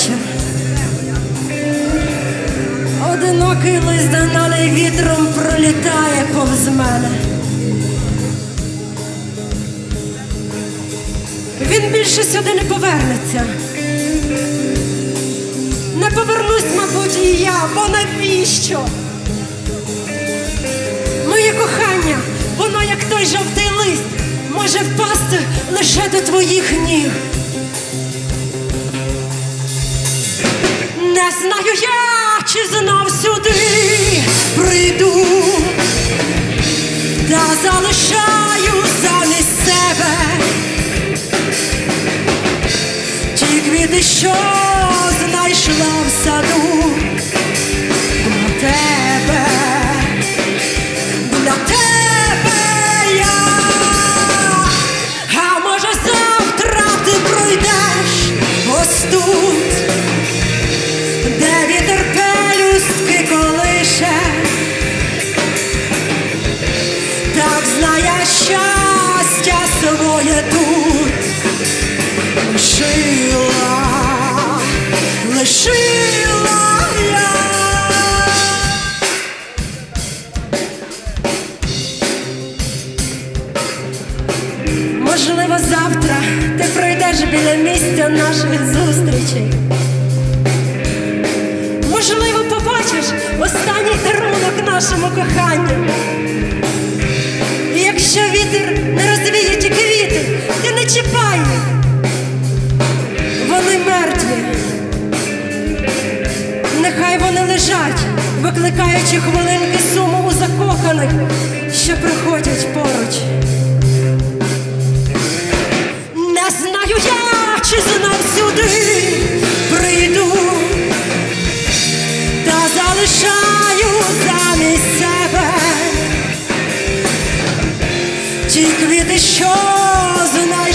вечір. Одинокий лист даналий вітром пролітає повз мене. Він більше сюди не повернеться. Не повернусь, мабуть, і я, бо навіщо? Моє кохання, воно, як той жовтий лист, може впасти лише до твоїх ніг. Я, чи знов сюди прийду, та залишаю замість себе ті квіти, що знайшла в саду Можливо, завтра ти пройдеш біля місця наших зустрічей. Можливо, побачиш останній дарунок нашому коханню. І якщо вітер чіпай. Вони мертві. Нехай вони лежать, викликаючи хвилинки суму у закоханих, що приходять поруч. Не знаю я, чи знов сюди прийду та залишаю замість себе ті квіти, що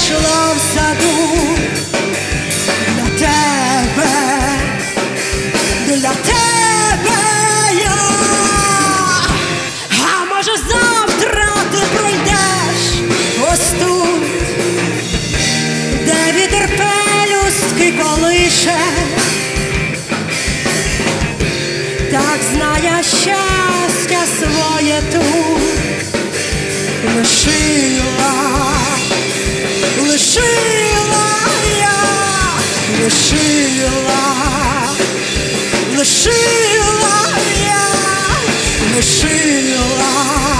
знайшла в саду. Для тебе, для тебе я, а може завтра ти пройдеш? Ось тут, де вітер пелюстки колише. так знає щастя своє тут. Лишила, лишила я, лишила, лишила я, лишила.